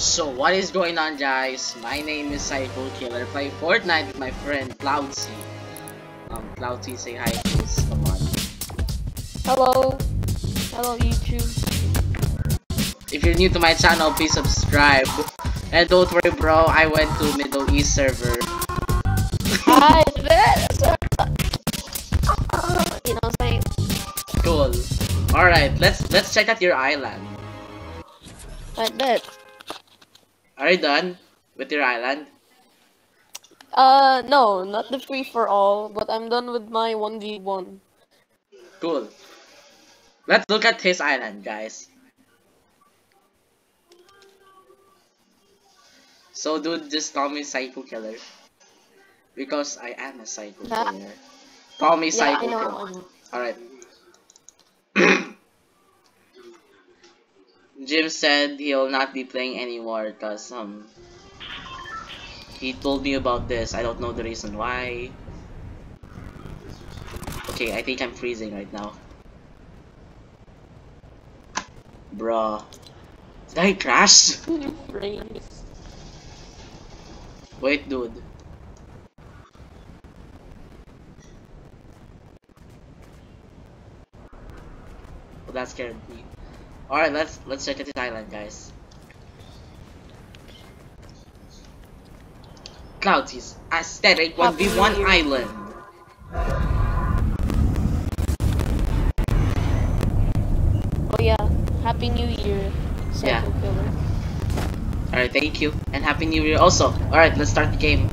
So what is going on guys? My name is Psycho Killer. Play Fortnite with my friend Cloudzy. Um Cloudzy say hi please. Come on. Hello. Hello YouTube. If you're new to my channel, please subscribe. And don't worry bro, I went to Middle East server. Hi, this. You know what I'm saying? Cool. Alright, let's let's check out your island. Like that. Are you done with your island? Uh, no, not the free for all, but I'm done with my 1v1. Cool. Let's look at his island, guys. So dude, just call me Psycho Killer. Because I am a Psycho Killer. Call me Yeah, Psycho. Killer. Alright. Jim said he'll not be playing anymore because um he told me about this. I don't know the reason why. Okay, I think I'm freezing right now. Bruh. Did I crash? Wait, dude. Well, that scared me. Alright, let's let's check out this island, guys. Cloudy's aesthetic 1v1 island. Oh yeah, Happy New Year, Yeah. Killer. Alright, thank you. And Happy New Year also. Alright, let's start the game.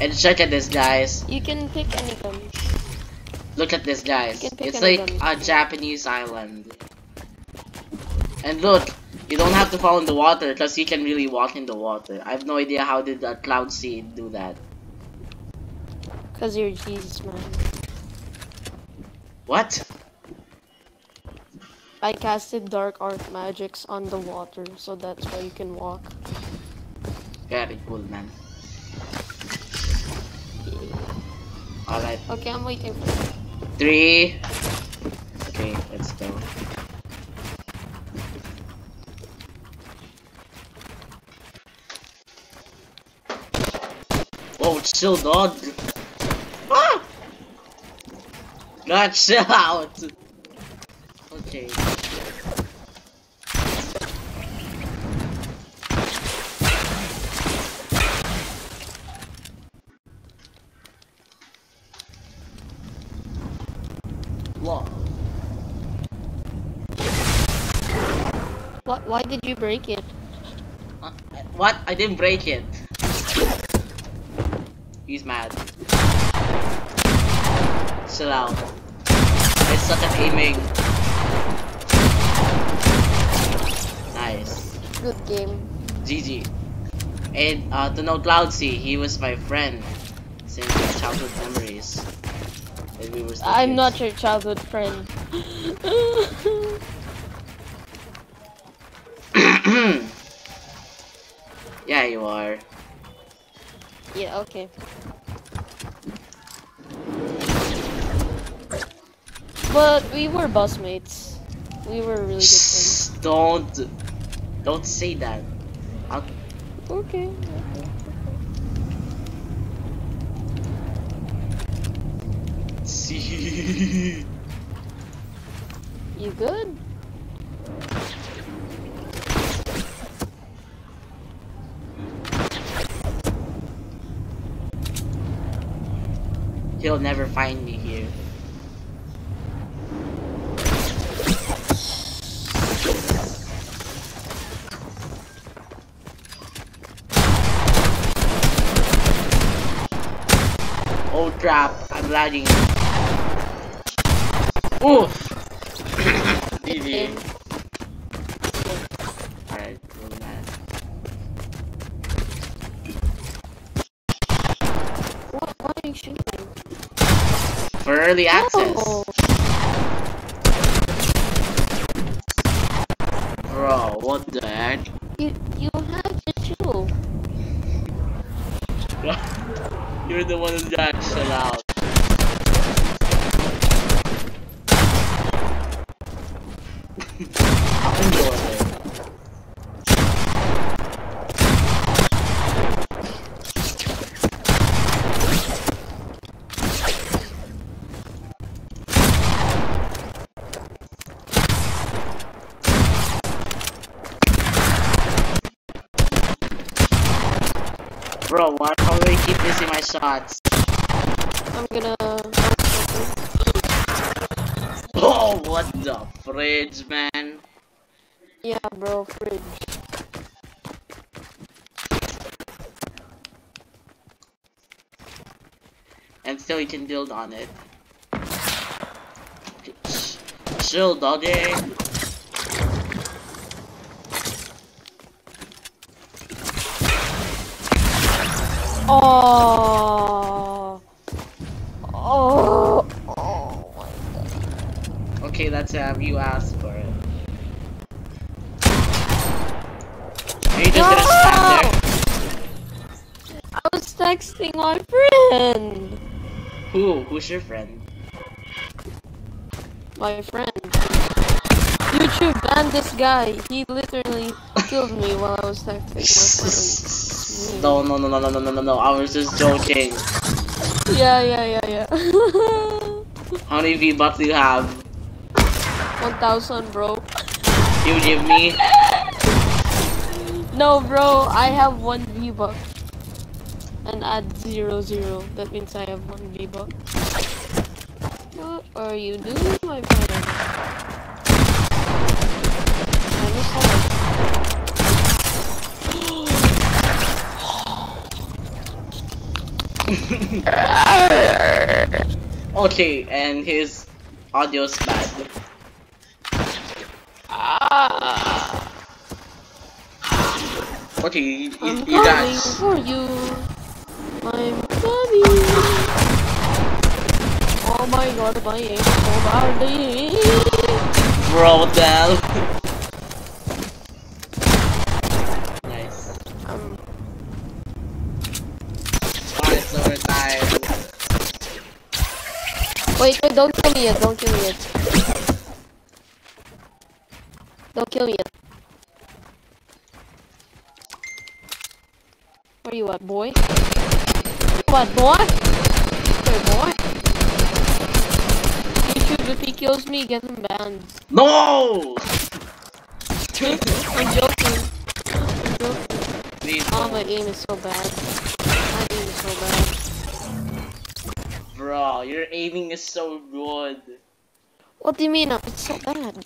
And check at this, guys. You can pick any gun. Look at this, guys. You can pick It's like gun. a Japanese island. And look, you don't have to fall in the water because you can really walk in the water. I have no idea how did a Cloudzy do that. Cause you're Jesus, man. What? I casted Dark Art Magics on the water, so that's why you can walk. Very cool, man. Alright, Okay, I'm waiting for three. Okay, let's go. Oh, it's still dog. Ah! God, chill out. Okay. Why did you break it? Uh, What? I didn't break it. He's mad. Chill out. I suck at aiming. Nice. Good game. GG. And uh, to know Cloudzy, he was my friend since our childhood memories. We I'm kids. not your childhood friend. yeah, you are. yeah, okay. But we were busmates. We were really good friends. Don't, don't say that. I'll, Okay. okay. see. You good? He'll never find me here. Oh crap, I'm lagging. Oof! GG. Alright, cool man. What? Why are you shooting? For early access. Oh, Bro, what the heck? you you have to shoot. You're the one who got shut out. Bro, why how do I keep missing my shots? I'm gonna. Oh, what the fridge, man? Yeah, bro, fridge. And still you can build on it. Chill, doggy. Oh. Oh. Oh my god. Okay, let's have you ask for it. Are you just gonna stand there? I was texting my friend. Who? Who's your friend? My friend. YouTube banned this guy. He literally killed me while I was texting my friend. No, no, no, no, no, no, no, no, I was just joking. Yeah, yeah, yeah, yeah. How many V-Bucks do you have? 1,000, bro. You give me? no, bro, I have one V-Buck. And add zero, zero. That means I have one V-Buck. What are you doing, my friend? Okay, and his audio's bad. Okay, you, I'm you coming for you. I'm coming. Oh my god, my aim is so badly. Bro, what the hell? Wait, wait, don't kill me yet, don't kill me yet. Don't kill me yet. Where you at, boy? What, boy? Where, boy? YouTube, if he kills me, get him banned. No! I'm joking. I'm joking. Please, Oh, my aim is so bad. My aim is so bad. Your aiming is so good. What do you mean? It's so bad.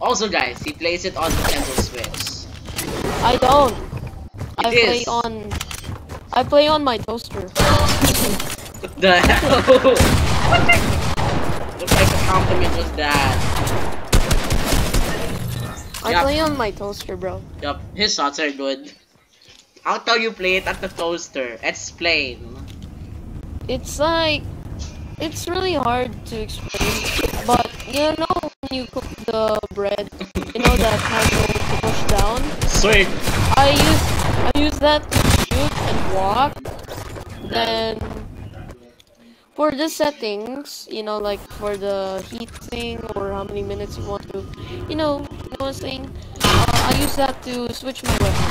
Also, guys, he plays it on Nintendo Switch. I don't. I It play on. I play on my toaster. What the hell? what the? What type of compliment was that? I Yeah. play on my toaster, bro. Yup, his shots are good. How do you play it at the toaster? Explain. It's like. It's really hard to explain, but you know when you cook the bread, you know that handle to push down. Sweet. I use I use that to shoot and walk. Then for the settings, you know, like for the heat thing or how many minutes you want to, you know, you know what I'm saying. Uh, I use that to switch my weapon.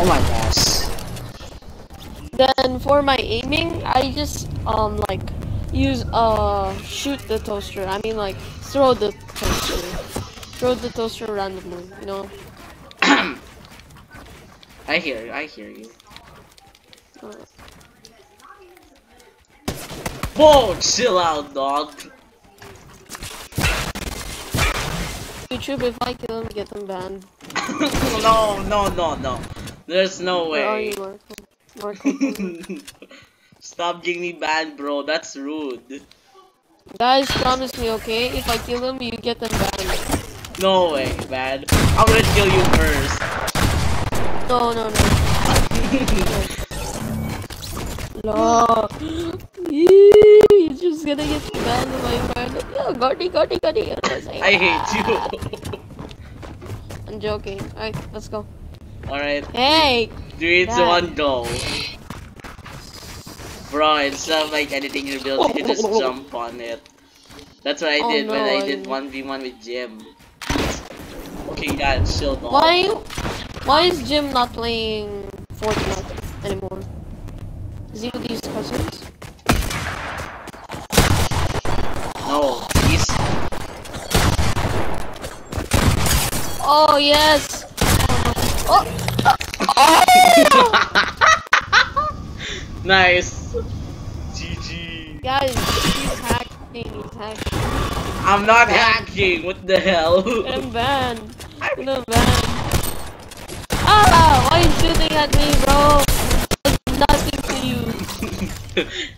Oh my gosh. Then for my aiming, I just um like use uh shoot the toaster. I mean like throw the toaster, throw the toaster randomly. You know. I hear you, I hear you. Uh, Whoa, chill out, dog. YouTube, if I kill him, get them banned. no, no, no, no. There's no Where way. You, Marco? Marco. Stop getting me banned, bro. That's rude. Guys, promise me, okay? If I kill him, you get them banned. No way, man. I'm gonna kill you first. No, no, no. No. You're just gonna get banned, my friend. Yeah, Gordy, Gordy, Gordy. I hate you. I'm joking. Alright, let's go. Alright, Hey! three, two, one, go. Bro, it's not like anything you build, you can just jump on it. That's what I Oh, did when no, I I- did 1v1 with Jim. Okay, guys, chill, dog. Why? Why is Jim not playing Fortnite anymore? Is he with these cousins? No, he's Oh yes! Oh! nice. GG. Guys, he's hacking. He's hacking. I'm not hacking. What the hell? I'm banned. Get him banned. Ah! Why are you shooting at me, bro? It's nothing to you.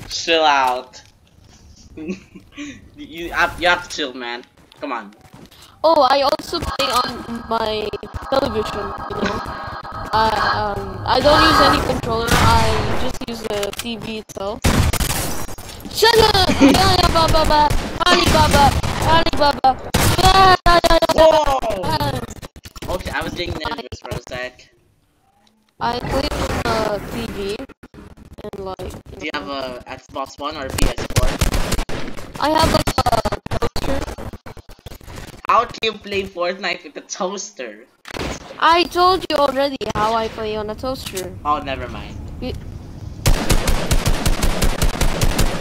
chill out. you, you have, you have to chill, man. Come on. Oh, I also play on my television, you know. I, um, I don't use any controller, I just use the TV itself. Shut up! Alibaba! Alibaba! Alibaba! Whoa! Okay, I was getting nervous for a sec. I play on the TV, and like, you Do you have a Xbox One or a PS4? I have like. How do you play Fortnite with a toaster? I told you already how I play on a toaster. Oh, never mind.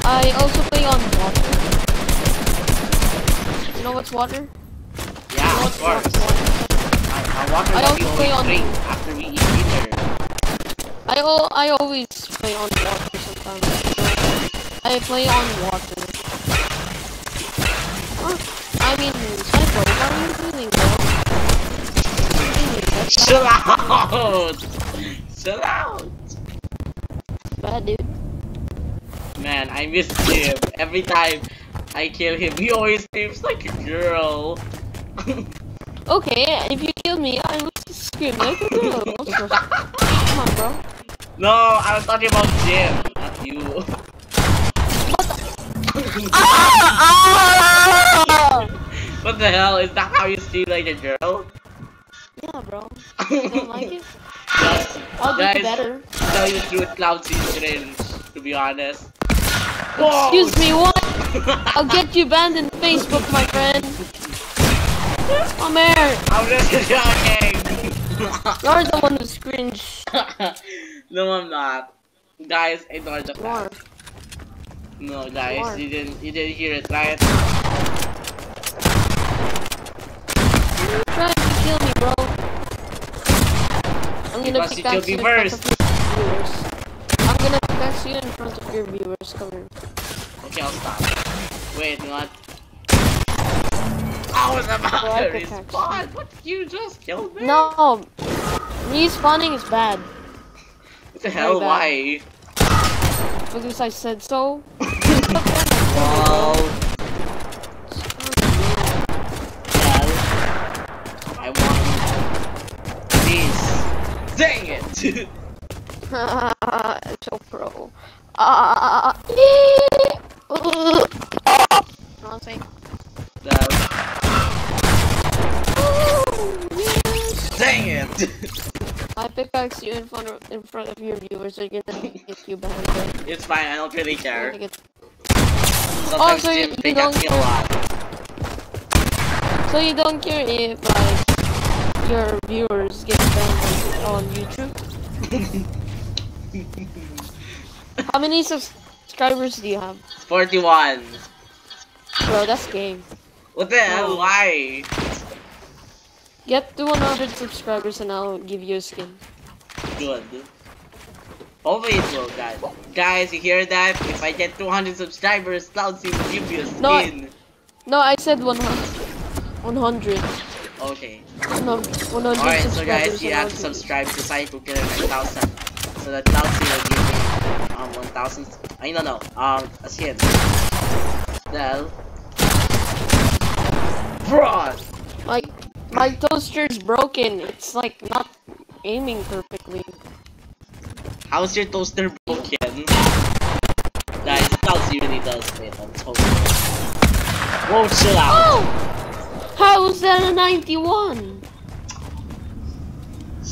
I also play on water. You know what's water? Yeah, You know of course. Uh, uh, water? I, I water I also play always on- drink after we eat dinner. I al I always play on water sometimes. I play on water. Huh? I mean, Psycho, what are you doing, bro? What are you doing? That's Chill out! Chill out! bad, dude. Man, I miss him. Every time I kill him, he always screams like a girl. Okay, if you kill me, I will scream like a girl. Come on, bro. no, I was talking about Jim, not you. Ah! What the hell? Is that how you scream like a girl? Yeah, bro. You don't like it? Yes. I'll do better. tell you the truth, Cloud cringe, to be honest. Whoa! Excuse me, what? I'll get you banned in Facebook, my friend. Come here. I'm just joking. You're the one who's cringe. no, I'm not. Guys, ignore the fact. No, guys, you didn't, you didn't hear it, right? You're trying to kill me, bro. I'm gonna Because you pickaxe killed you in front of your viewers. I'm gonna pickaxe you in front of your viewers. Come here. Okay, I'll stop. Wait, what? I was about Well, to pickaxe respawn. What? You just killed me? No, respawning is bad What the hell? Why? because I said so. Well, well, I want this. Dang it! So pro. Ah. No. Oh, yes. Dang it! I pickaxe you in front of in front of your viewers. They're gonna get you banned. right? it's fine. I don't really care. Sometimes so you- Jim you don't me a lot. So you don't care if like your viewers get banned on YouTube? How many subscribers do you have? 41. Bro, that's game. What the hell? Why? Get to 100 subscribers and I'll give you a skin. Good. Hopefully it will, guys. Guys, you hear that? If I get 200 subscribers, Cloud will give you a skin. No, skin. No, I said 100. 100. Okay. No, 100 Alright, so guys, you have to subscribe to Psycho Killer 9000. So that Cloud will give me um 1000. I don't know. Um, a skin. Well. Fraud! My my toaster's broken. It's like not aiming perfectly. How's your toaster broken? Guys, Cloud really does fit on toaster. Whoa, chill out. Oh! How was that a 91?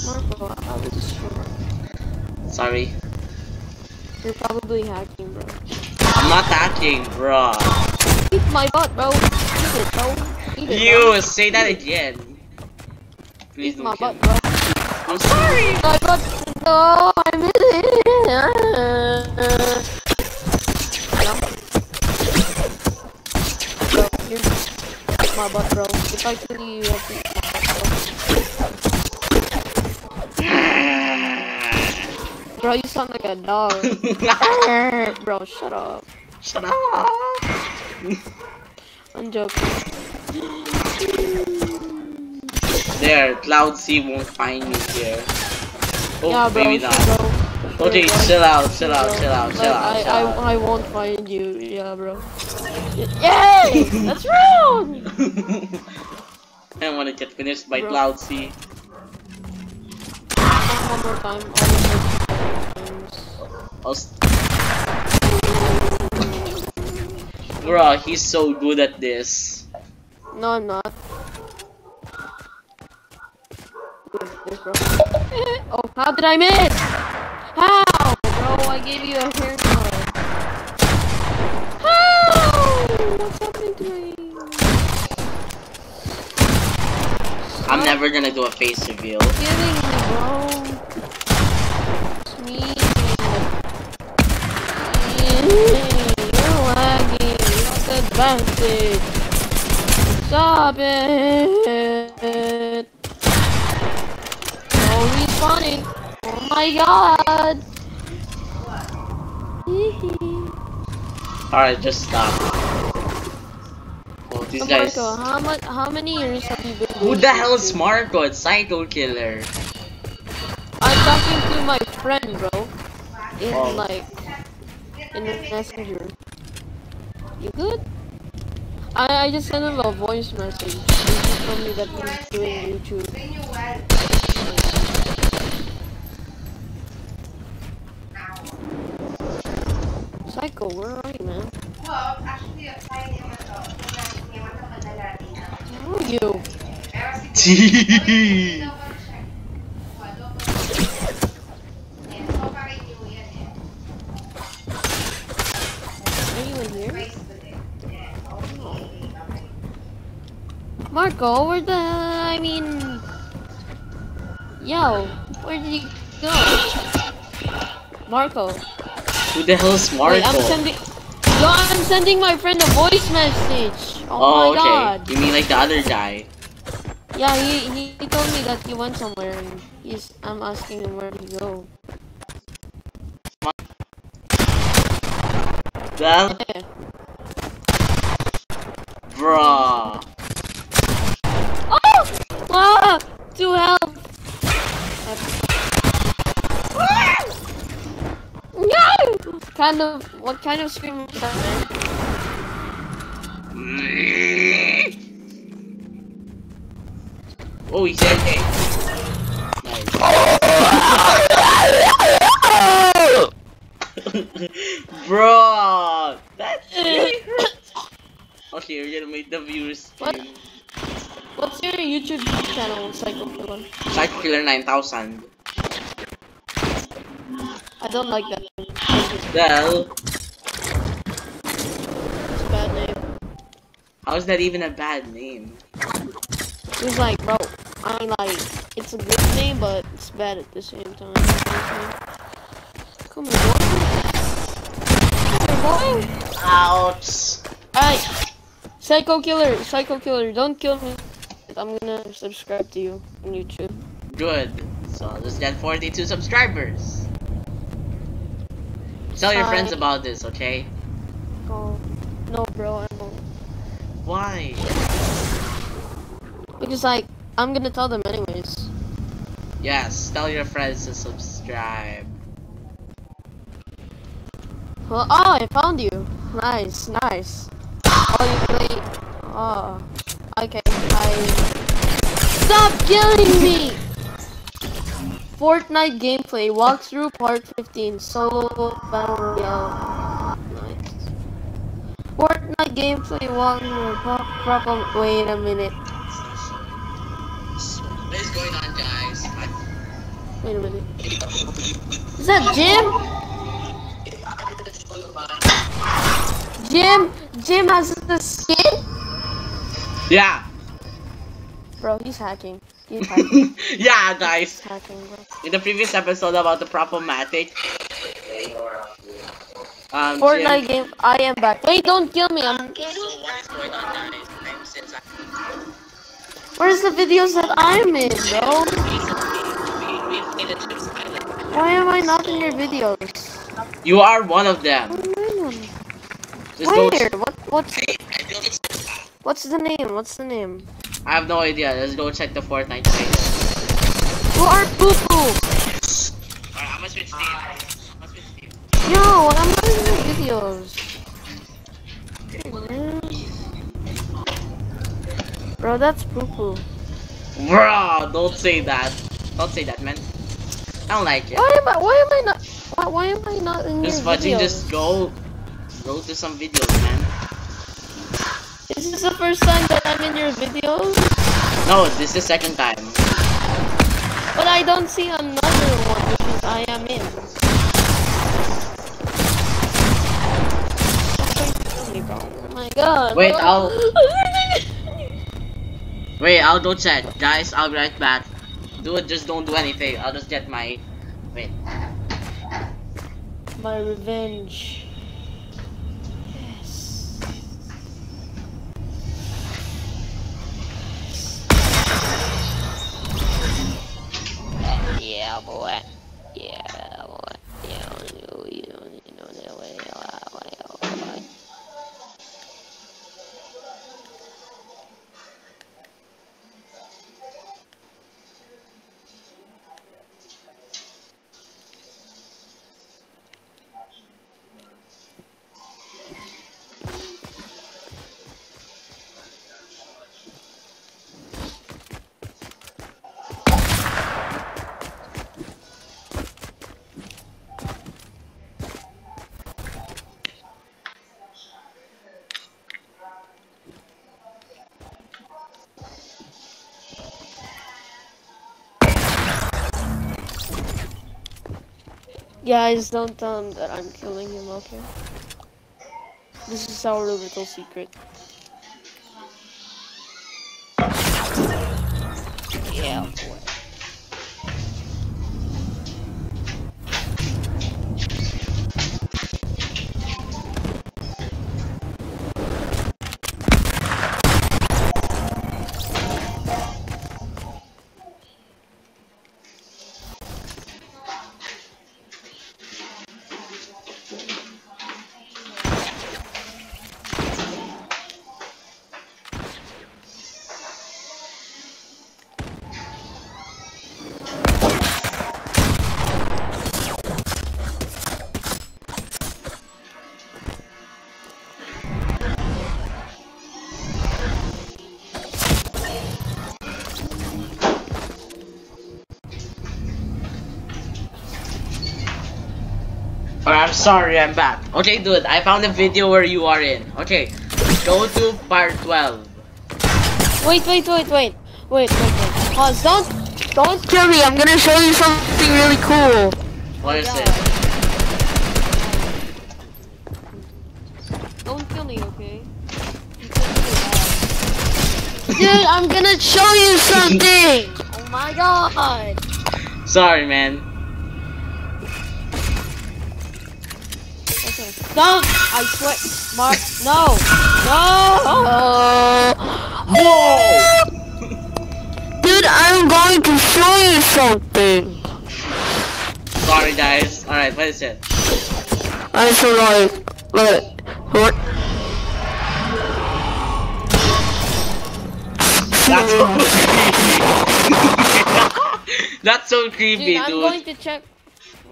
Marco, I was sure. Sorry. You're probably hacking, bro. I'm not hacking, bro. Eat my butt, bro. Eat it, bro. Eat it, You say that again. Please Eat my butt, me. bro. I'm sorry. My butt. No, I miss it. Bro, you're eat my butt, bro. If I kill you, you to eat my butt, bro. Bro, you sound like a dog. Bro, shut up. Shut up. I'm joking. There, Cloudzy won't find me here. Oh, yeah, bro, maybe not. bro. Okay, bro. chill out, chill out, chill out, chill out, I, chill I, out. I won't find you. Yeah, bro. Yay! That's wrong! I don't want to get finished by Bro. Cloudzy. One more time. All the times. I'll Bro, he's so good at this. No, I'm not. Yes, bro. oh, how did I miss? How? Bro, I gave you a haircut. How? What's happening to me? I'm never gonna do a face reveal. Kidding me, bro. It's me. You're lagging. Advantage. Stop it. No respawning. Oh my god. Alright, just stop. These guys. Marco, how much? How many years have you been? Who the hell is YouTube? Marco? It's Psycho Killer. I'm talking to my friend, bro. In Oh. like in the messenger. You good? I I just sent him a voice message. He just told me that he's doing YouTube. Psycho, where are you, man? Well, actually, apply naman Are you? Pero Are double check. Well, double check. Yan, so pa-renew yan you in here? Price ko din. Yan, okay. Okay. Marco, where the I mean Yo, where did you go? Marco. Who the hell is Marco? Wait, I'm sending Yo, I'm sending my friend a voice message. Oh, oh, my okay. god. You mean like the other guy? Yeah, he, he he told me that he went somewhere and he's I'm asking him where he go. Well, Yeah. bruh. Oh! Ah! To help! No! Kind of, what kind of scream was that, man? Oh, he's okay. Nice. Bro, that really hurts. Okay, we're gonna make the viewers What? What's your YouTube channel, Psycho Killer? Psycho Killer 9000. I don't like that. Well, how is that even a bad name? It's like, bro, I'm like, it's a good name, but it's bad at the same time. You know what I'm saying? Come here, boy. Come here, boy. Ouch. Alright. Psycho Killer, Psycho Killer, don't kill me. I'm gonna subscribe to you on YouTube. Good. So let's get 42 subscribers. Tell your friends about this, okay? Oh, no, bro, I. Why? Because, like, I'm gonna tell them anyways. Yes, tell your friends to subscribe. Well, oh, I found you. Nice, nice. Oh, you play. Oh, okay. I. Stop killing me! Fortnite gameplay walkthrough part 15 solo battle royale. Nice. Fortnite gameplay walkthrough pro- proper. Wait a minute. What is going on, guys? Wait a minute. Is that Jim? Jim? Jim has the skin? Yeah. Bro, he's hacking. He's hacking. yeah, guys. He's hacking, bro. In the previous episode about the problematic. Um, Fortnite Jim- game. I am back. Wait, don't kill me. I'm. So what is going on, guys? I'm since I Where's the videos that I'm in, bro? recently we we played a Chips Island. Why am I not in your videos? You are one of them. Just go. Where? What? What's What's the name? What's the name? I have no idea. Let's go check the Fortnite page. You are poo poo. Alright, I'm gonna switch team. I'm gonna switch team. Yo, I'm not in your videos. Bro, that's poo poo. Bro, don't say that. Don't say that, man. I don't like it. Why am I? Why am I not? Why, why am I not in Just your fudging, videos? just go. Go to some videos, man. Is this the first time that I'm in your videos? No, this is the second time. But I don't see another one which is I am in. Oh my god. Wait, I'll- Wait, I'll go check. Guys, I'll be right back. Do it, just don't do anything. I'll just get my... Wait. My revenge. Yes. Yeah, boy. Guys, don't tell him that I'm killing him, okay? This is our little secret. Sorry, I'm back. Okay, dude, I found a video where you are in. Okay, go to part 12. Wait, wait, wait, wait. Wait, wait, wait. Pause. Don't, don't kill me. I'm gonna show you something really cool. What is oh Yeah. it? Don't kill me, okay? Dude, I'm gonna show you something. Oh my god. Sorry, man. Okay. Don't. I swear. Mark. No. No. Uh, whoa! Dude, I'm going to show you something. Sorry, guys. Alright, what is it? I feel like, like, what? That's so creepy. That's so creepy, Dude, I'm dude. going to check.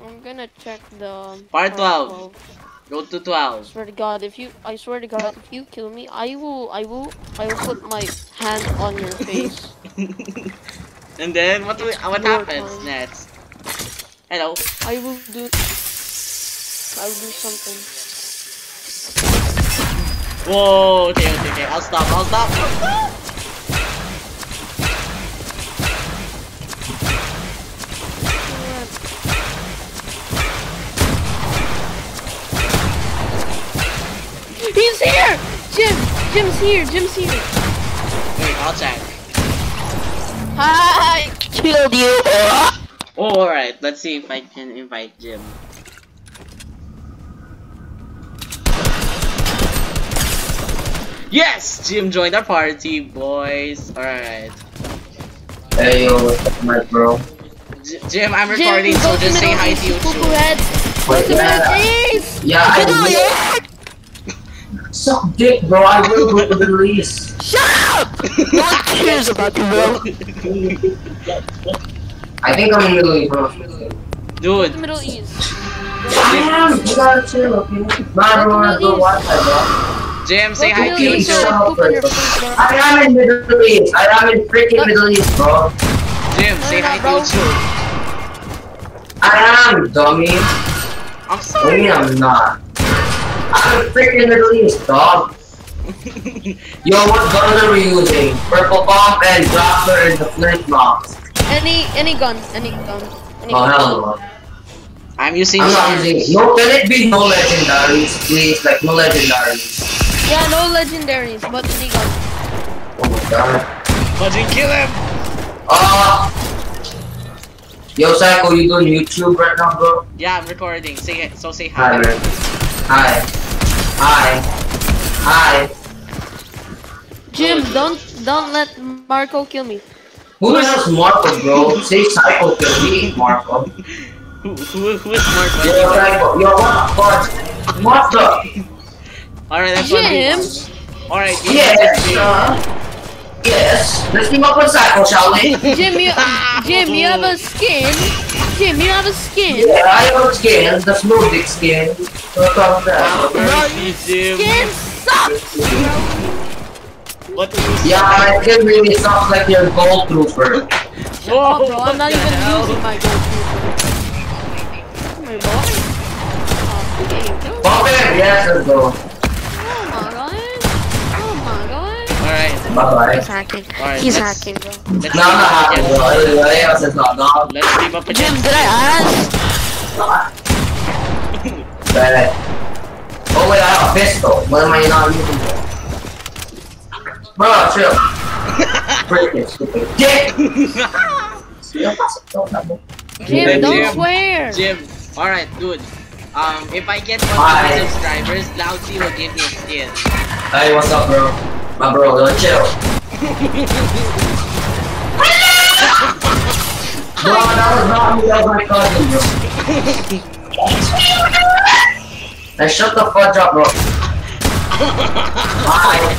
I'm gonna check the Part 12. Go to 12. I swear to God, if you, I swear to God, if you kill me, I will, I will, I will put my hand on your face. and then what will, what happens time. next? Hello. I will do, I will do something. Whoa. Okay, okay, okay. I'll stop. I'll stop. I'll stop. He's here! Jim! Jim's here! Jim's here! Wait, I'll check. I killed you! Oh, alright. Let's see if I can invite Jim. Yes! Jim joined our party, boys. Alright. Hey yo, what's up, my bro? J- Jim, I'm recording, go so just say hi to you you poo too. poo Wait, yeah. Yeah, I Middle will. East. Suck dick, bro. I will go to the Middle East. Shut up! No one cares about you, bro. I think I'm in the Middle East, bro. Dude, Middle East. Damn, you gotta chill, okay? Nah, bro, I go watch that, bro. Jim, say hi to Middle you East East. too. or poop on your. I am in the Middle East. I am in freaking Middle East, bro. Jim, say hi to you too. I am, dummy. I'm What do you sorry. mean I'm not? I'm freaking Middle East, dog. Yo, what guns are we using? Purple bomb and dropper and the Flint flintlock. Any any gun, any gun. Any Oh, hell no. I'm using I'm not using. No, can it be no legendaries, please? Like, no legendaries. Yeah, no legendaries, but any gun. Oh my god. Fucking kill him! Uh. Yo, Psycho, you doing YouTube right now, bro? Yeah, I'm recording. Say it. So say Hi, hi. Man. Hi. Hi. Hi. Jim, don't don't let Marco kill me. Who the hell's Marco, bro? Say Psycho kill me, Marco. Who, who, who is Marco? Yo, funny? Psycho. Yo, what the fuck? What the? Alright, that's Jim, one. Alright, you Yes, Jim. uh, Yes. Let's team up with Psycho, shall we? Jim, you Jim, you have a skin. Jim, you have a skin. Yeah, I have a skin. The smooth dick skin. What's up with that? Uh, Mercy, Jim. Skin sucks. What do you? Yeah, my skin really sounds like your gold trooper. Oh, bro, I'm not even hell? using my gold Come here, boy. Oh, there you go. Pop it. Yes, let's go. Alright, Bye He's hacking. Alright, He's hacking, bro. No, I'm not happy, bro. Everybody else is not, dog. Let's team up Jim, did I ask? Bad. Oh wait, I have a pistol. What am I not using? Bro, chill. Freaking stupid dick. Jim, don't Jim. swear. Jim, alright, dude. Um, if I get 100 subscribers, Lousy will give me a skin. Hey, what's up, bro? My bro, yo, chill. Bro, that was not me, that was my cousin, bro. Hey, shut the fudge up, bro. Bye.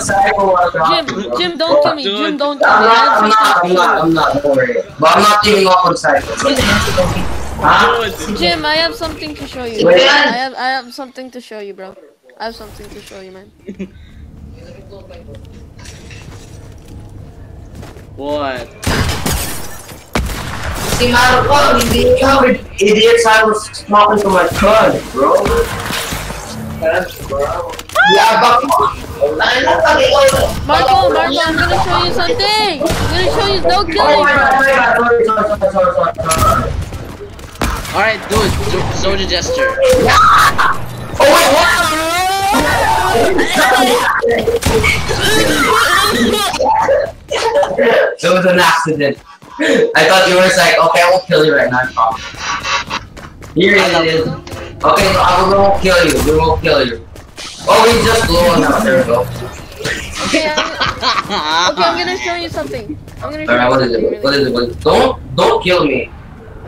Psycho while Jim. Jim, don't kill me. Jim, don't kill me. I'm not, I'm not, I'm not, I'm not, don't worry. But I'm not teaming up with Psycho. Huh? show you. Dude, Jim, I have something to show you. I have, I have something to show you, bro. I have something to show you, man. what? See, man, fuck, hindi ikaw, idiots, I was talking to my cousin, bro. Yeah, but Marco, Marco, I'm gonna show you something. I'm gonna show you. Don't kill me, my god, my god, sorry, sorry, sorry, sorry, sorry, sorry. Alright, dude, Jo- Soldier Jester. Oh wait, what? It was an accident. I thought you were just like, okay, I won't kill you right now. I promise. Here it is. Okay, so I will won't kill you. We won't kill you. Oh, we just blew him out. There we go. Okay, I'm, okay, I'm gonna show you something. I'm gonna show Alright, you what is something. it? What really- is it? What is it? Don't, don't kill me.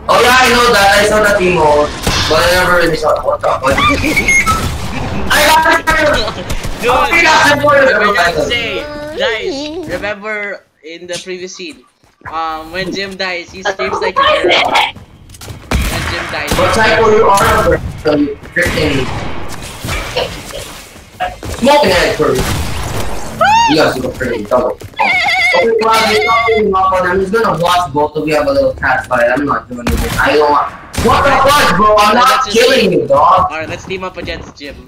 Oh yeah, I know that. I saw that emo, but I never really saw it. What the fuck? I got it! Dude, Okay, that's I important. forgot to say, guys, remember in the previous scene, um, when Jim dies, he screams like a girl. When Jim dies. What type of you are, bro? Freaking smoking head for You guys look pretty double. Okay, well, you're talking about I'm just gonna watch both of you have a little cat fight. I'm not doing this. I don't want. What the fuck, bro? I'm not killing you, dog. Alright, let's team up against Jim.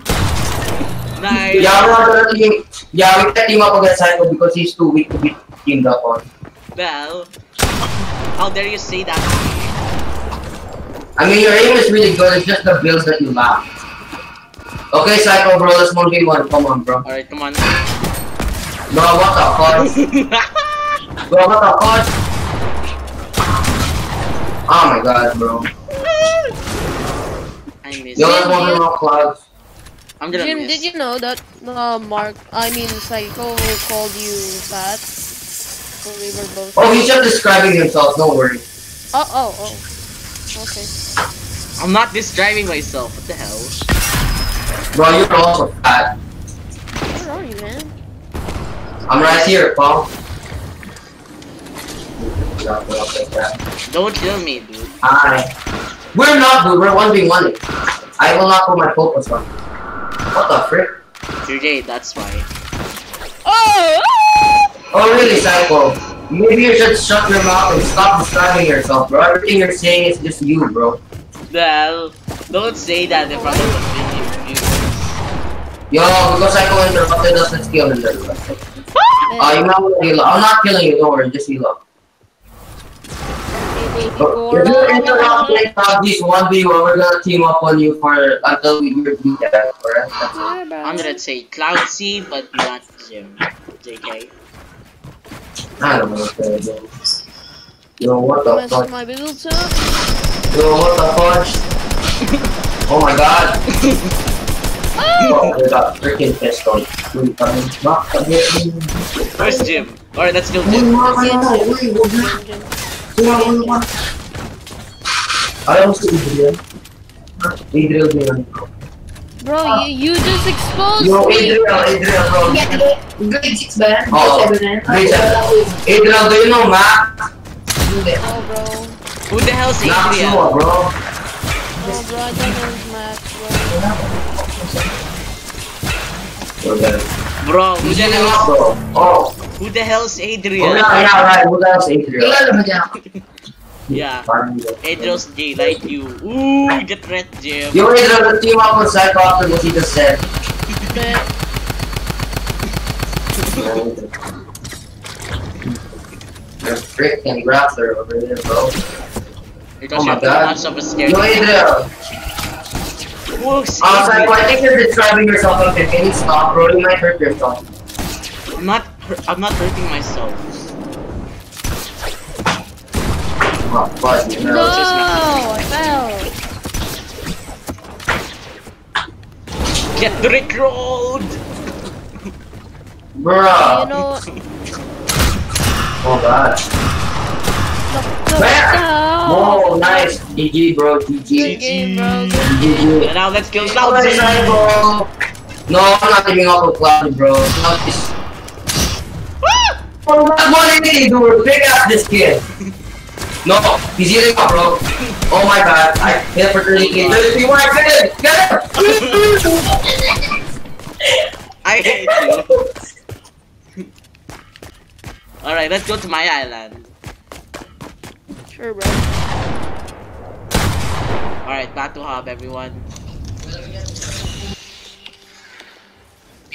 Nice. Yeah, we're not gonna team. Yeah, we can't team up against Psycho because he's too weak to be teamed up on. Well, how dare you say that? I mean, your aim is really good. It's just the builds that you lack. Okay, Psycho, bro. Let's one v one. Come on, bro. Alright, come on. Bro, what the fuck? Bro, what the fuck? Oh my god, bro. I miss Yo, you. let's one v one clouds. I'm gonna Jim, miss. did you know that uh, Mark, I mean Psycho called you fat? So we were both. Oh, he's just describing himself. Don't worry. Oh, oh, oh. Okay. I'm not describing myself. What the hell? Bro, you're also fat. Where are you, man? I'm right here, Paul. Don't kill me, dude. Hi. We're not, dude. We're 1v1. I will not put my focus on. What the frick? You're that's why. Oh! Oh, really, Psycho? Maybe you should shut your mouth and stop describing yourself, bro. Everything you're saying is just you, bro. Well, don't say that in front of the video. Yo, because Psycho interrupted us, let's kill him there. Uh, gonna heal. I'm not killing you, don't worry, just heal up. Baby, But go If you around. interrupt like have this 1v1, we're gonna team up on you for until we beat that, alright? That's it. Bye, bye. I'm gonna say Cloudzy, but not Jim. JK. I don't know what to do. Yo, what the Mess fuck? with my bizzle too. Yo, what the fuck? Oh my god! Oh, we got freaking pistol. We coming. Not coming. Where's Jim? Alright, let's kill Uy, Jim. mga kaya, uy, huwag na. Uy, uy, uy. Ayaw mo si Adriel? Adriel din yan. Bro, you, you just exposed Yo, me. Adriel, Adriel, bro. Grade 6 ba yan? Oo. Grade 7 na yan? Grade seven. Adriel, do you know Mac? Hindi. Oh, bro. Who the hell's Mac Adrian? Sua, bro. Oh, bro, I don't know his match, bro. We're good. Bro, who the Who's hell? bro? Oh, Who the hell's oh Adrian? yeah, yeah, right. Who else Adriel? Kilala mo. Yeah. Parang yun. Gay like you. Ooh, get red, Jim. Yo, Adriel, the team up with Psycho after what he just said. Man, There's freaking Raptor over there, bro. Because Oh my you're too God. much of a scared. Yo, Adriel. Who's Uh, Psycho, I Adrian? think you're describing yourself a bit. Can you stop, bro? You might hurt yourself. I'm not. Hur- I'm not hurting myself. Oh, fuck, you no. I fell. Get rickrolled. Bruh. You know, Oh, God. the, Where? the, Oh, nice. GG, bro. Good GG. bro. GG. And now let's kill Cloud. that's bro. No, I'm not giving up on Cloud, bro. Cloud is... Oh, what did he do? Big ass this kid. No, he's eating up, bro. Oh my god, I hit for 30k. 30 more, get it! Get it! I hate you. Alright, let's go to my island. Sure, bro. Alright, back to hub, everyone.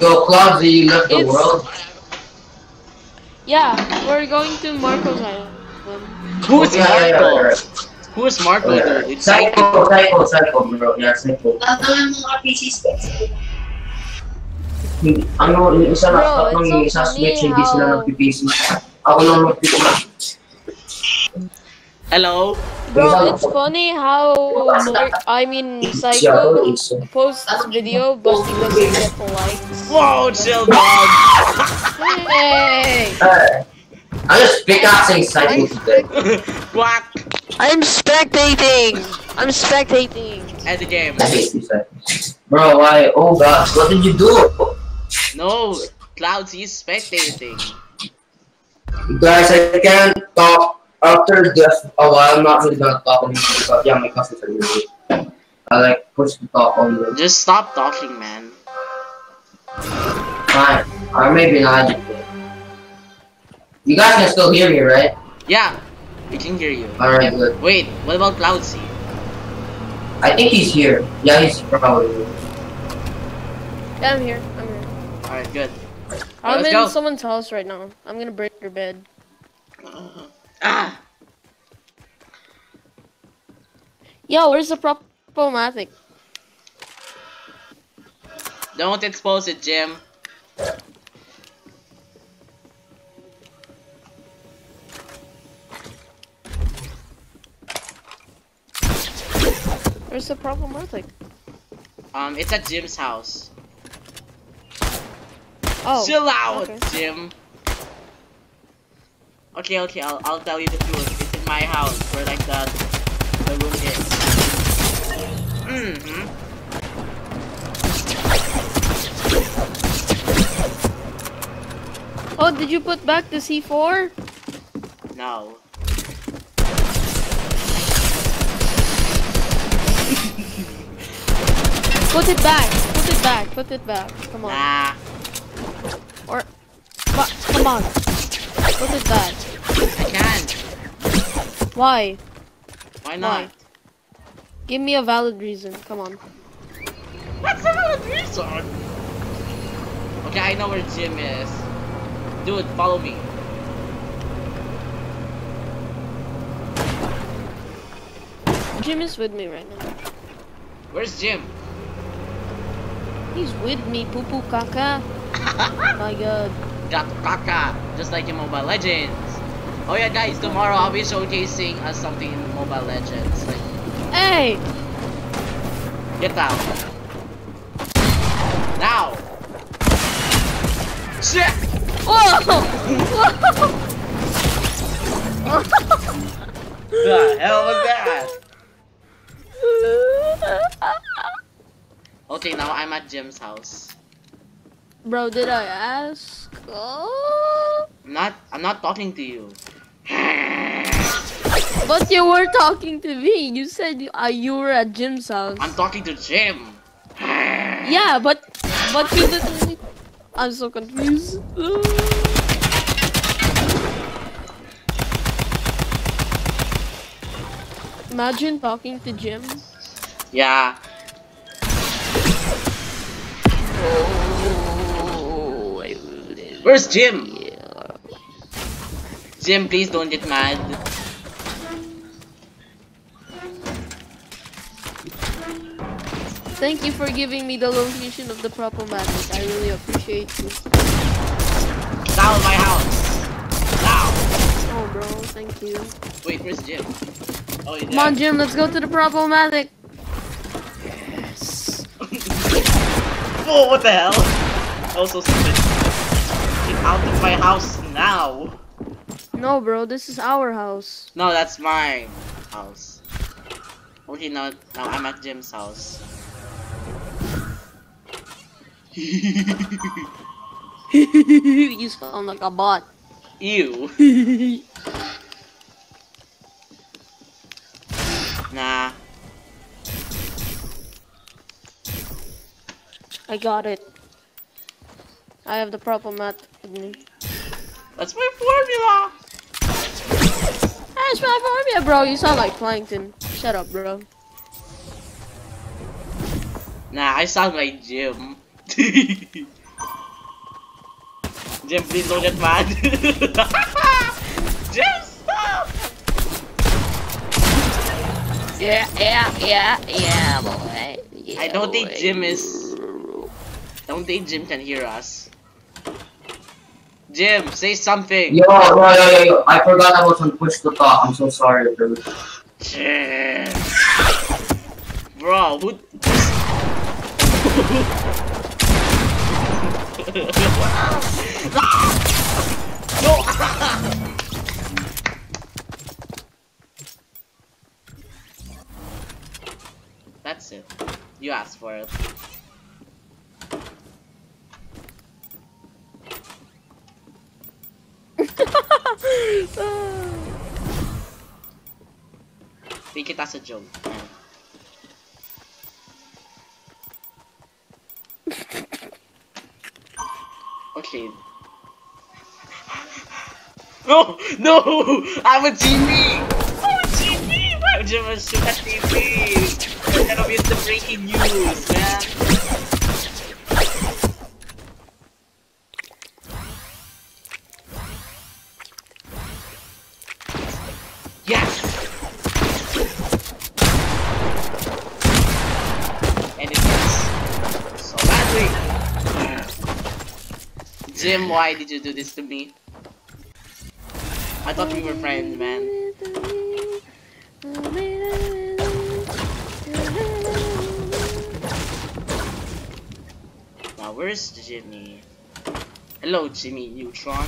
Yo, Cloud, you left the It's- world? Yeah, we're going to Marco's island. Who's Yeah, yeah, yeah, Marco? yeah. Who's Marco, Yeah. dude? It's Psycho, psycho, psycho, bro. Yeah, psycho. Tatawin mo mga PC specs. Hindi, ano, yung isa Bro, laptop it's so yung isa funny switch, hindi sila how- nag-PC. Ako lang mag-PC. Hello? Bro, it's funny how I mean Psycho posts video but he doesn't get the likes. Whoa, chill, dog. Hey! Hey, I'm just pickaxing psycho today. Quack. I'm spectating. I'm spectating. At the game. I hate you, psycho. Bro, why? Oh gosh, what did you do? No, Clouds is spectating. Guys, I can't talk after this. Oh, well, I'm not really gonna talk anymore because yeah, my cousins are really. I like push to talk on the Just stop talking, man. fine. Or maybe not. You guys can still hear me, right? Yeah, we can hear you. Alright, good. Wait, what about Cloudzy? I think he's here. Yeah, he's probably here. Yeah, I'm here. I'm here. Alright, good. I'm let's in go. someone's house right now. I'm gonna break your bed. Uh-huh. Ah! Yo, where's the problematic? Don't expose it, Jim. Where's the problematic? Um, it's at Jim's house. Oh. Chill out, okay. Jim. Okay, okay, I'll, I'll tell you the truth. It's in my house where like the the room is. Mm-hmm. Oh, did you put back the C4? No. Put it back. Put it back. Put it back. Come on. Nah. Or, come on. Put it back. I can't. Why? Why not? Why? Give me a valid reason. Come on. What's the valid reason? Okay, I know where Jim is. Dude, follow me. Jim is with me right now. Where's Jim? He's with me, poo poo caca. My god. Got just like in Mobile Legends. Oh yeah, guys, tomorrow I'll be showcasing uh, something in Mobile Legends. Like, Hey! get out. Now! Shit! Whoa! The hell was that? Okay, now I'm at Jim's house. Bro, did I ask? Oh. I'm not, I'm not talking to you. But you were talking to me. You said you, uh, you were at Jim's house. I'm talking to Jim. Yeah, but but you didn't. I'm so confused. Imagine talking to Jim. Yeah. Where's Jim? Jim, please don't get mad. Thank you for giving me the location of the problematic. I really appreciate you. Now in my house. Now. Oh, bro, thank you. Wait, where's Jim? Oh, Come on. Jim, let's go to the problematic. Yes. Oh, what the hell? So stupid. Get out of my house now. No, bro, this is our house. No, that's my house. Okay, now, now I'm at Jim's house. you sound like a bot. Ew. Nah. I got it. I have the problematic with me. That's my formula. That's my formula, bro. You sound like Plankton. Shut up, bro. Nah, I sound like Jim. Jim, please don't get mad. Jim, stop! Yeah, yeah, yeah, yeah, boy. Yeah, I don't think. Jim is. Don't think Jim can hear us. Jim, say something. Yo, yo, yo, yo, yo, I forgot I was on push the talk. I'm so sorry, bro. Jim. Bro, who? no! That's it. You asked for it. As a joke. Okay. No! No! I'm a TV! I'm a TV! Why would you ever shoot at TV? You're gonna the breaking news, man. Jim, why did you do this to me? I thought we were friends, man. Now, where's Jimmy? Hello, Jimmy Neutron.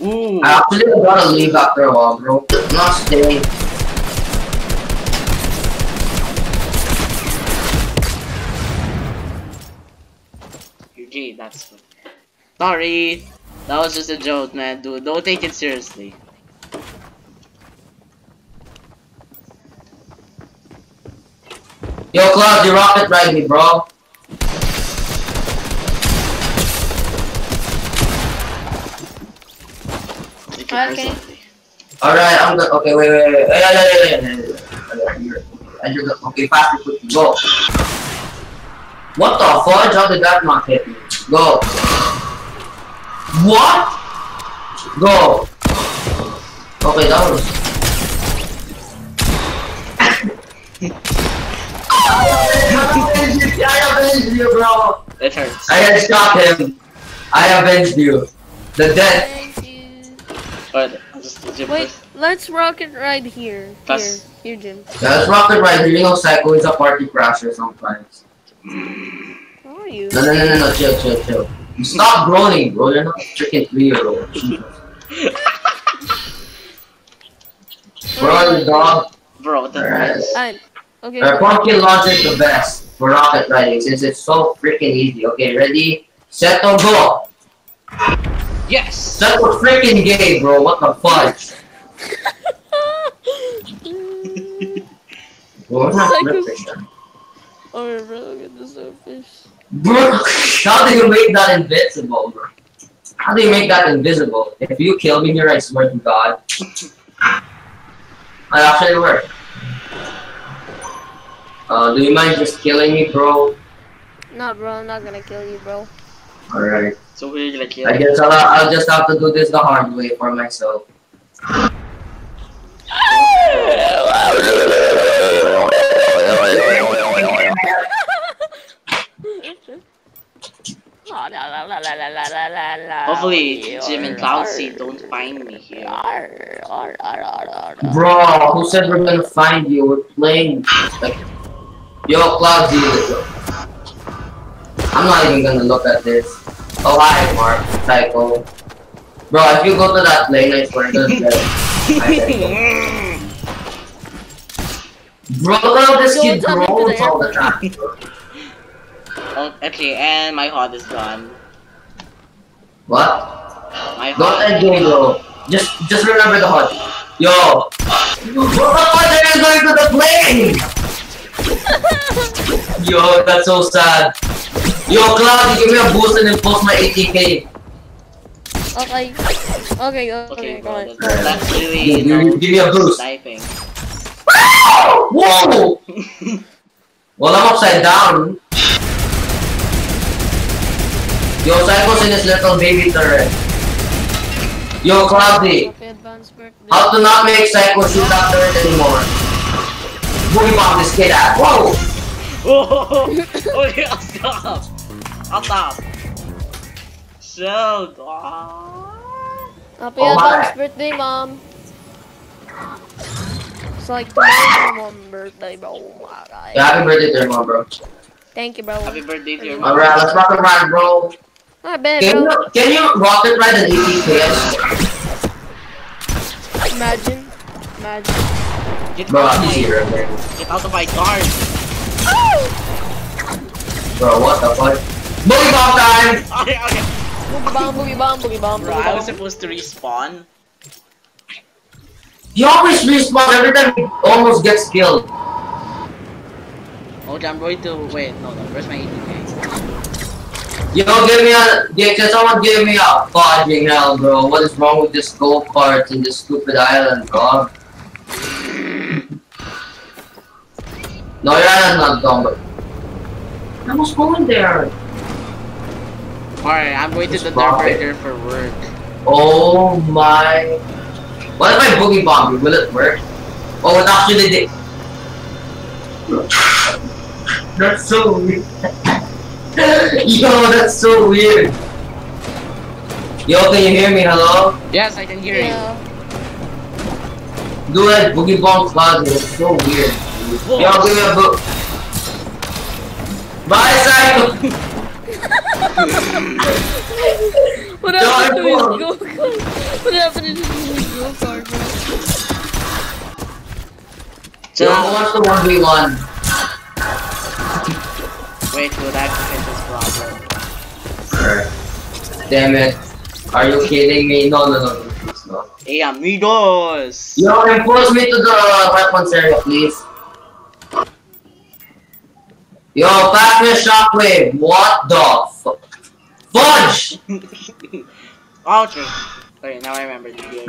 Ooh, I actually gotta leave after a while, bro. Not staying. Eugene, that's sorry. That was just a joke, man. Dude, don't take it seriously. Yo, Cloud, you rocket ride me, bro. Okay. Alright, I'm good. Okay, wait, wait, wait. Wait, wait, wait, wait, wait, wait, wait. You're- and you're good. Okay, faster, quickly, go. What the fudge? How did that not hit me? Go. What? Go. Okay, that was. I avenged you, bro. It hurts. I had shot him. I avenged you. The death. Thank you. But just Jim Wait, first. let's rocket ride here. Here, That's- here, Jim. Yeah, let's rocket right. You know, Psycho is a party crasher sometimes. How are you? No, no, no, no, no, chill, chill, chill. Stop groaning, bro. You're not a freaking three-year-old. Jesus. Where you, dog? Bro, the uh, Alright. heck? I, okay. Our pumpkin launcher is the best for rocket riding since it's so freaking easy. Okay, ready, set, or go. Yes! That's a freaking gay, bro. What the fudge? Bro, we're not Psycho- flipping. Alright, bro, look at the surface. Bro, how do you make that invisible? bro? How do you make that invisible? If you kill me here, I swear to God. I actually work. Uh, do you mind just killing me, bro? No, bro, I'm not gonna kill you, bro. Alright. So we're you gonna kill I guess I'll, I'll just have to do this the hard way for myself. Hopefully, Jim and Cloudzy don't find me here. Bro, who said we're gonna find you? We're playing like Yo Cloudy. I'm not even gonna look at this. Oh hi Mark, Psycho. Bro, if you go to that plane, I swear to God. I bet. Bro, look at how this Don't kid tell me to groans all the time. Bro. oh, okay, and my heart is gone. What? My Don't HUD. end game, bro. Just, just remember the HUD. Yo. What the fuck are you going to the plane? Yo, that's so sad. Yo, Cloudy, give me a boost and then post my 80k. Okay. Okay, okay, Okay, go on. that's, that's really, Give- you know, give- give me a boost. Typing. Whoa! Well, I'm upside down. Yo, Psycho's in his little baby turret. Yo, Cloudy, Happy how to not make Psycho shoot that turret anymore? Boogie bomb this kid at. Whoa! Whoa! okay, I'll stop. I'll stop. So, God. Happy Oh, advanced hi. birthday, mom. It's like tomorrow's my mom's birthday, bro. Oh my God. Yeah, happy birthday to your mom, bro. Thank you, bro. Happy birthday to your mom. Alright, let's rock and ride, bro. Ah, I bet, Can bro. you, can you rocket ride an 80k? Imagine. Imagine. Get Bro, out, I'm of easy my, right there. get out of my guard. Bro, what the fuck? Boogie bomb time! Okay, okay. Boogie bomb, boogie bomb, boogie bomb, Bro, boogie I was bomb. supposed to respawn. He always respawns every time he almost gets killed. Oh, okay, I'm going to wait. No, no. Where's my 80k? Yo, give me a, give, can someone give me a fudging hell, bro? What is wrong with this go kart in this stupid island, bro? No, your island's not dumb, but I was going there. Alright, I'm going to the rock it. Burger for work. Oh my! What if I boogie bomb you? Will it work? Oh, it actually did. That's so weird. Yo, that's so weird. Yo, can you hear me? Hello? Yes, I can hear Yeah. Do it, Boogie Bomb Closet. It's so weird. you. Yo, give me a book. Bye, Psycho! What happened to his go kart? What happened to his go kart, bro? Yo, wants the 1v1? Wait, would I fix this problem? Damn it. Are you kidding me? No, no, no, no, please, no. Hey, amigos! Yo, impose me to the weapons area, please. Yo, pass me shockwave. What the fu- Fudge! Oh, okay. Okay, now I remember the game.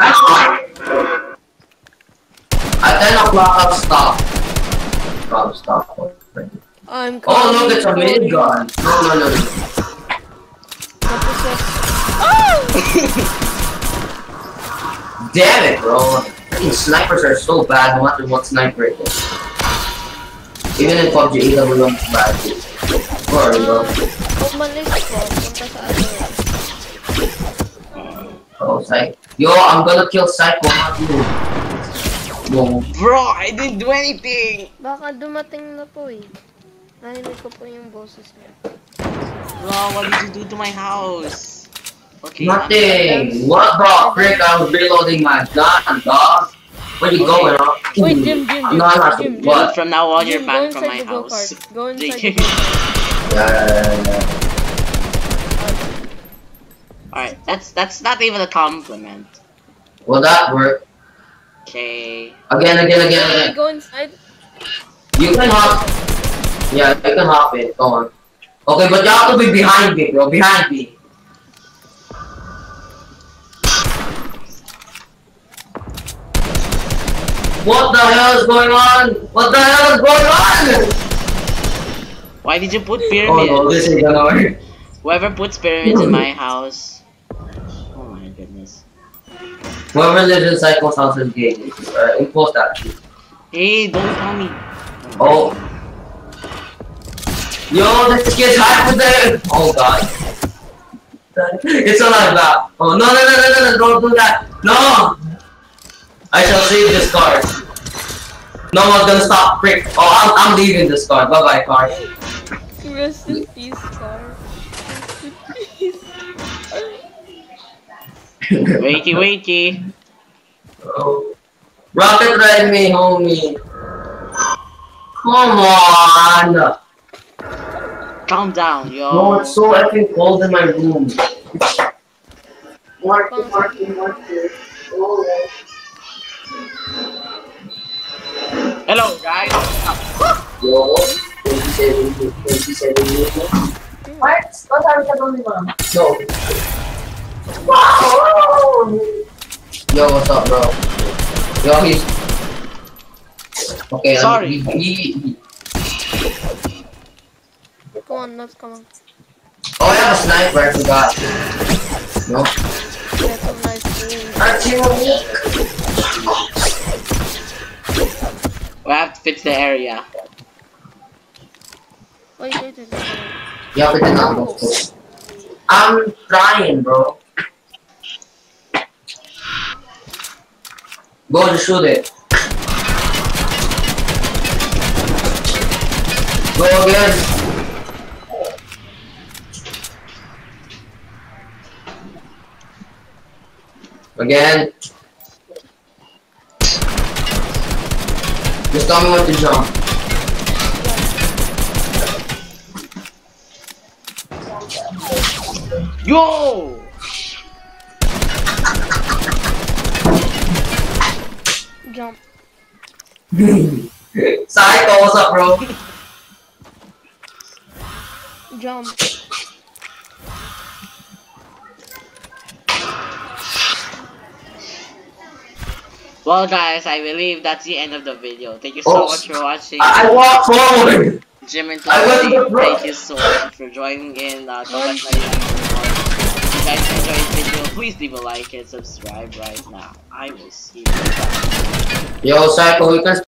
At 10 o'clock, I'll stop. I'll stop. I'm Oh, look, it's a minigun. No, no, no, no. Damn it, bro. Freaking snipers are so bad no matter what sniper it is. Even in PUBG, AWM is bad too. Sorry, bro. Umalis ko. Punta sa ano. Oh, Psych. Yo, I'm gonna kill Psycho, not you. No. Bro, I didn't do anything! Baka dumating na po eh. Narinig ko po yung boses niya. Bro, what did you do to my house? Okay, Nothing. What the frick? I was reloading my gun, dog. Where you Okay. going, huh? Wait, Jim, Jim, I'm Jim, not Jim, Jim. What? From now on, you're Jim, go banned from my house. Go inside the go-kart. Yeah, yeah, yeah, yeah. Alright, that's that's not even a compliment. Will that work? Okay. Again, again, again, Can we again. go inside? You can hop. Yeah, you can hop it. Go on. Okay, but you have to be behind me, bro. Behind me. What the hell is going on? What the hell is going on? Why did you put Oh pyramids? no, this is gonna. Whoever puts pyramids in my house. Oh my goodness. Whoever lives in Cyclone's house is gay. Uh, impose that. Hey, don't tell me. Oh. Yo, this kid's hiding with there. Oh god. It's all like that. Oh no no no no no no! Don't do that. No. I shall save this card. No one's gonna stop. Frick. Oh, I'm I'm leaving this card. Bye bye card. Rest in peace, car. Rest in peace. Wakey, wakey. Oh. Rocket ride me, homie. Come on. Calm down, yo. No, it's so effing cold in my room. Marky, Marky, Marky. Oh, Hello, guys. Yo, 27, 27 years old. Mark, what sabi ka doon mo? No. Wow! Yo, what's up, bro? Yo, he's. Okay, Sorry. He, he, he- Come on, let's come on. Oh, I have a sniper, I forgot. No. Get some nice food. Aren't you weak? We have to fix the area. What are you doing? Yeah, but then I'm I'm trying, bro. Go to shoot it. Go again. Again. Just tell me when to jump. Yo! Jump. Psycho, what's up, bro? Jump. Well, guys, I believe that's the end of the video. Thank you so Oh, much for watching. I, I walk forward. Jim and I went to Tony, thank you so much for joining in uh, Combat 99. If you guys enjoyed this video, please leave a like and subscribe right now. I will see you. Yo, you can